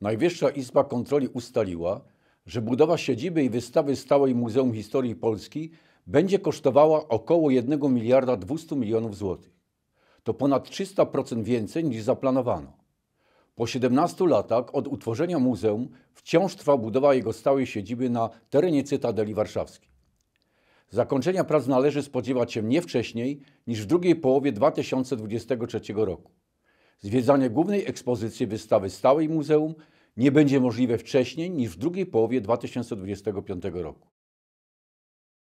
Najwyższa Izba Kontroli ustaliła, że budowa siedziby i wystawy stałej Muzeum Historii Polski będzie kosztowała około 1 miliarda 200 milionów złotych. To ponad 300% więcej niż zaplanowano. Po 17 latach od utworzenia muzeum wciąż trwa budowa jego stałej siedziby na terenie Cytadeli Warszawskiej. Zakończenia prac należy spodziewać się nie wcześniej niż w drugiej połowie 2023 roku. Zwiedzanie głównej ekspozycji wystawy stałej muzeum nie będzie możliwe wcześniej niż w drugiej połowie 2025 roku.